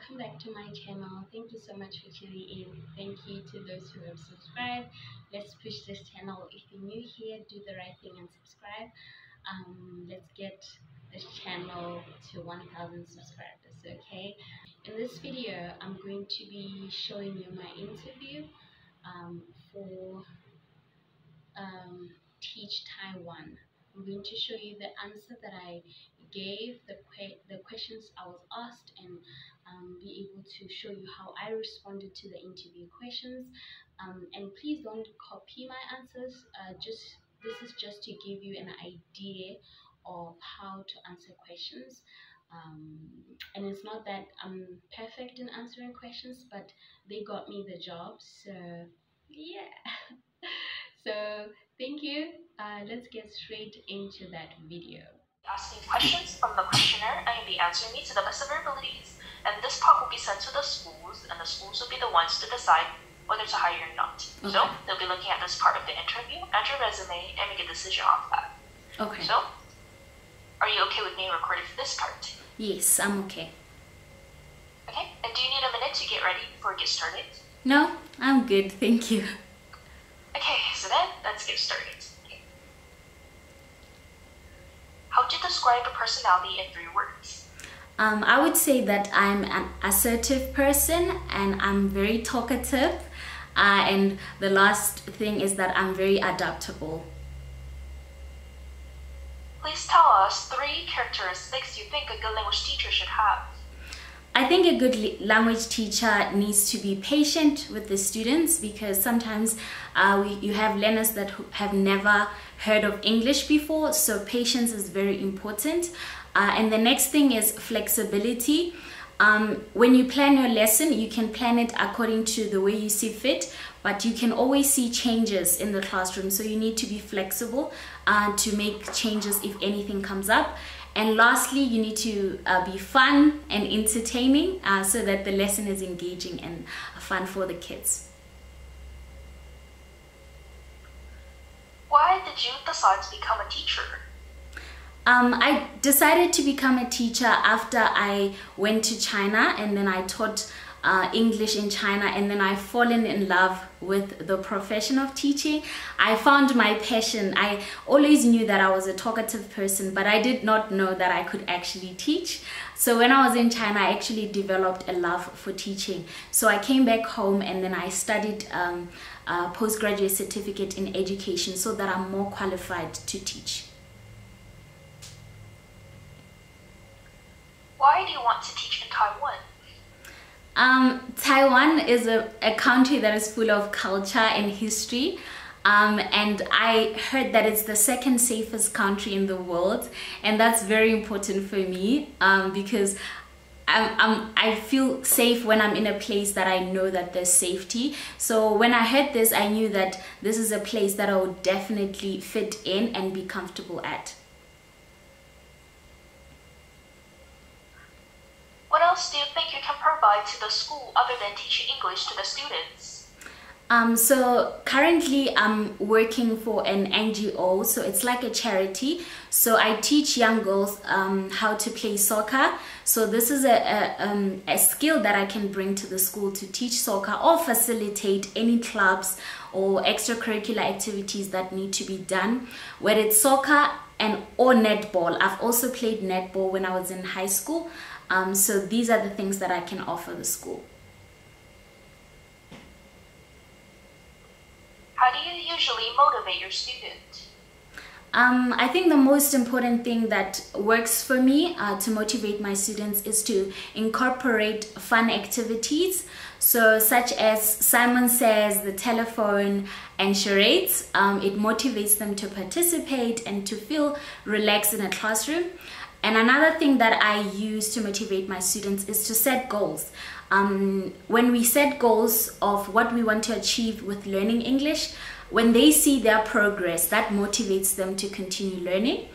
welcome back to my channel. Thank you so much for tuning in. Thank you to those who have subscribed. Let's push this channel. If you're new here do the right thing and subscribe. Um let's get this channel to 1000 subscribers okay? In this video i'm going to be showing you my interview um, for um, teach taiwan i'm going to show you the answer that i gave the que- the questions I was asked and um, be able to show you how I responded to the interview questions. Um, and please don't copy my answers. Uh, just this is just to give you an idea of how to answer questions. Um, and it's not that I'm perfect in answering questions, but they got me the job. So yeah. so thank you. Uh, let's get straight into that video asking questions from the questionnaire and you'll be answering me to the best of your abilities. And this part will be sent to the schools, and the schools will be the ones to decide whether to hire you or not. Okay. So they'll be looking at this part of the interview and your resume and make a decision off that. Okay. So, are you okay with me recording for this part? Yes, I'm okay. Okay, and do you need a minute to get ready before we get started? No, I'm good, thank you. Okay, let's get started. How would you describe a personality in three words? Um, I would say that I'm an assertive person and I'm very talkative. Uh, and the last thing is that I'm very adaptable. Please tell us three characteristics you think a good language teacher should have. I think a good language teacher needs to be patient with the students because sometimes uh, we, you have learners that have never heard of English before, so patience is very important. Uh, and the next thing is flexibility. Um, when you plan your lesson, you can plan it according to the way you see fit, but you can always see changes in the classroom. So you need to be flexible uh, to make changes if anything comes up. And lastly, you need to uh, be fun and entertaining uh, so that the lesson is engaging and fun for the kids. Why did you decide to become a teacher? Um, I decided to become a teacher after I went to China and then I taught uh, English in China and then I fallen in love with the profession of teaching. I found my passion. I always knew that I was a talkative person, but I did not know that I could actually teach. So when I was in China, I actually developed a love for teaching. So I came back home and then I studied um, a postgraduate certificate in education so that I'm more qualified to teach. Why do you want to teach in Taiwan? Um, Taiwan is a, a country that is full of culture and history. Um, and I heard that it's the second safest country in the world, and that's very important for me um, because I'm, I'm, I feel safe when I'm in a place that I know that there's safety. So when I heard this, I knew that this is a place that I would definitely fit in and be comfortable at. What else do you think you can provide to the school other than teaching English to the students? Um, so currently I'm working for an NGO, so it's like a charity. So I teach young girls um, how to play soccer. So this is a, a, um, a skill that I can bring to the school to teach soccer or facilitate any clubs or extracurricular activities that need to be done, whether it's soccer and or netball. I've also played netball when I was in high school. Um, so these are the things that I can offer the school. How do you usually motivate your students? Um, I think the most important thing that works for me uh, to motivate my students is to incorporate fun activities. So, such as Simon says, the telephone and charades, um, it motivates them to participate and to feel relaxed in a classroom. And another thing that I use to motivate my students is to set goals. Um, when we set goals of what we want to achieve with learning English, when they see their progress, that motivates them to continue learning.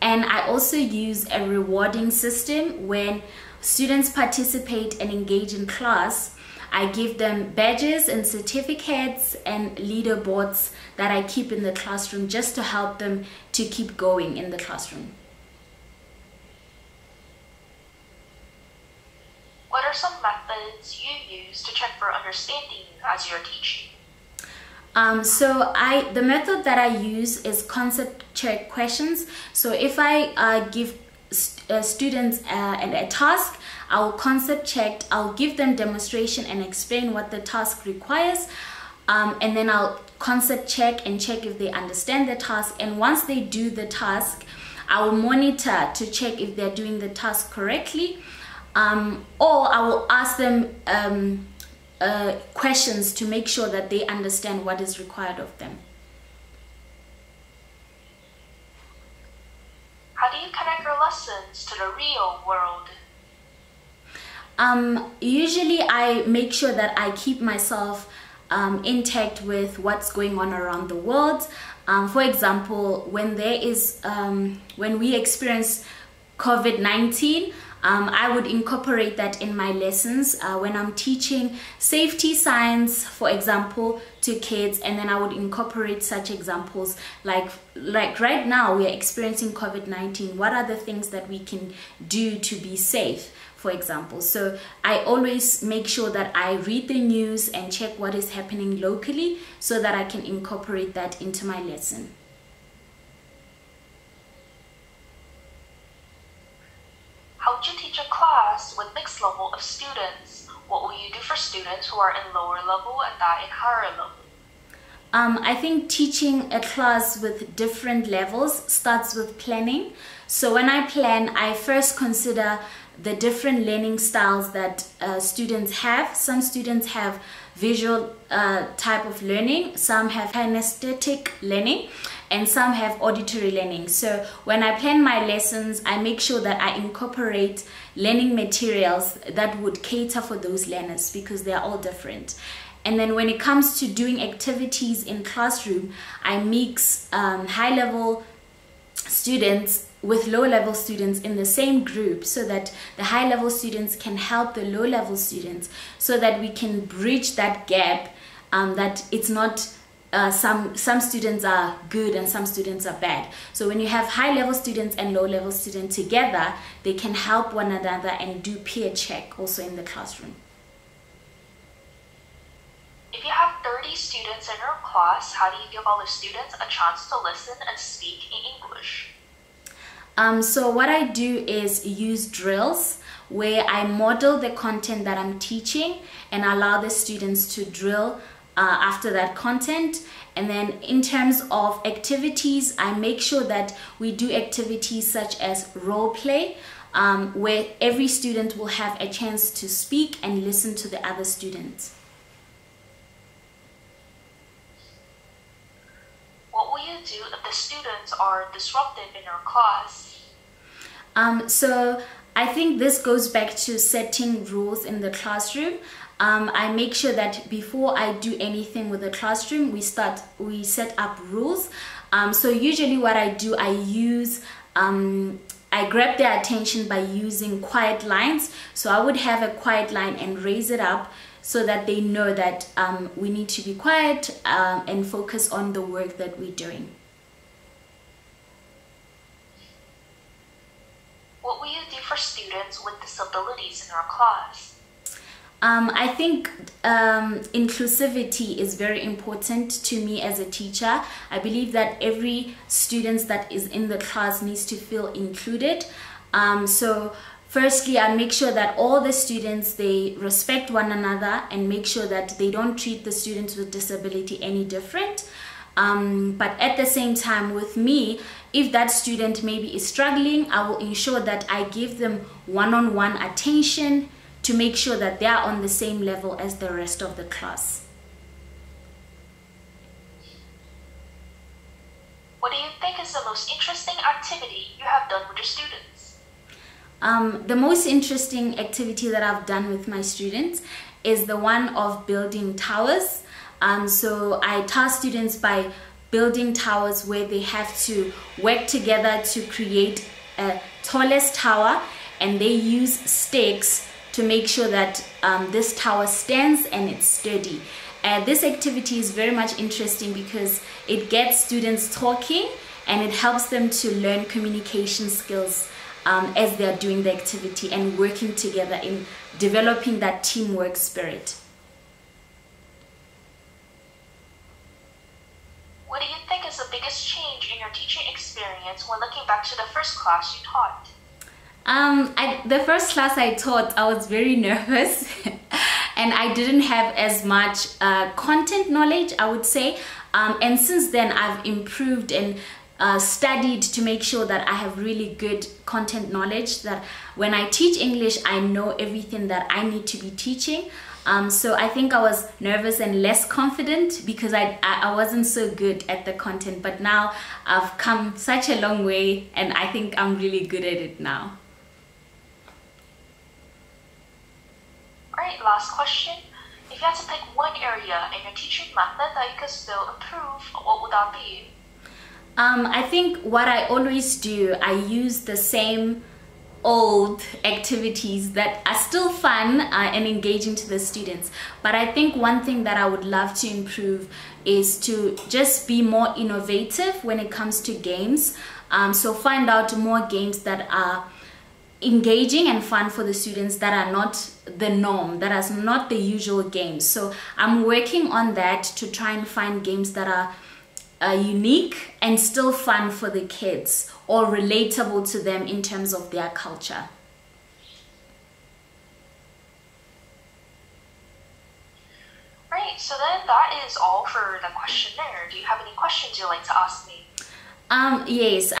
And I also use a rewarding system when students participate and engage in class. I give them badges and certificates and leaderboards that I keep in the classroom just to help them to keep going in the classroom. What are some methods you use to check for understanding as you're teaching? Um, so I the method that I use is concept check questions. So if I uh, give st uh, students uh, a task, I will concept check. I'll give them demonstration and explain what the task requires, um, and then I'll concept check and check if they understand the task. And once they do the task, I will monitor to check if they're doing the task correctly, um, or I will ask them. Um, uh, questions to make sure that they understand what is required of them. How do you connect your lessons to the real world? Um, usually, I make sure that I keep myself um, intact with what's going on around the world. Um, for example, when there is um, when we experience COVID nineteen. Um, I would incorporate that in my lessons uh, when I'm teaching safety signs, for example, to kids, and then I would incorporate such examples like like right now we are experiencing COVID-19. What are the things that we can do to be safe? For example, so I always make sure that I read the news and check what is happening locally so that I can incorporate that into my lesson. How would you teach with mixed level of students? What will you do for students who are in lower level and not in higher level? Um, I think teaching a class with different levels starts with planning. So when I plan, I first consider the different learning styles that uh, students have. Some students have visual uh, type of learning, some have kinesthetic learning, and some have auditory learning. So when I plan my lessons, I make sure that I incorporate learning materials that would cater for those learners because they are all different. And then when it comes to doing activities in classroom, I mix um, high level students with low level students in the same group so that the high level students can help the low level students so that we can bridge that gap um, that it's not uh, some some students are good and some students are bad. So when you have high level students and low level students together they can help one another and do peer check also in the classroom. If you have 30 students in your class how do you give all the students a chance to listen and speak in english? Um, so what i do is use drills where i model the content that i'm teaching and allow the students to drill uh, after that content. And then in terms of activities i make sure that we do activities such as role play um, where every student will have a chance to speak and listen to the other students. What will you do if the students are disruptive in your class? Um, so I think this goes back to setting rules in the classroom um, I make sure that before I do anything with the classroom, we start, we set up rules. Um, so usually what I do, I use, um, I grab their attention by using quiet lines. So I would have a quiet line and raise it up so that they know that um, we need to be quiet um, and focus on the work that we're doing. What will you do for students with disabilities in our class? Um, I think um, inclusivity is very important to me as a teacher. I believe that every student that is in the class needs to feel included. Um, so firstly, I make sure that all the students, they respect one another and make sure that they don't treat the students with disability any different. Um, but at the same time with me, if that student maybe is struggling, I will ensure that I give them one-on-one -on -one attention, to make sure that they are on the same level as the rest of the class. What do you think is the most interesting activity you have done with your students? Um, the most interesting activity that I've done with my students is the one of building towers. Um, so I task students by building towers where they have to work together to create a tallest tower and they use stakes to make sure that um, this tower stands and it's sturdy. Uh, this activity is very much interesting because it gets students talking and it helps them to learn communication skills um, as they are doing the activity and working together in developing that teamwork spirit. What do you think is the biggest change in your teaching experience when looking back to the first class you taught? Um, I, the first class I taught, I was very nervous and I didn't have as much uh, content knowledge, I would say. Um, and since then, I've improved and uh, studied to make sure that I have really good content knowledge. That when I teach English, I know everything that I need to be teaching. Um, so I think I was nervous and less confident because I, I, I wasn't so good at the content. But now I've come such a long way, and I think I'm really good at it now. Last question. If you had to pick one area in your teaching method that you could still improve, what would that be? Um, I think what I always do, I use the same old activities that are still fun uh, and engaging to the students. But I think one thing that I would love to improve is to just be more innovative when it comes to games. Um, so find out more games that are engaging and fun for the students that are not the norm that is not the usual games so i'm working on that to try and find games that are uh, unique and still fun for the kids or relatable to them in terms of their culture Right, so then that is all for the questionnaire. Do you have any questions you'd like to ask me? Um, yes,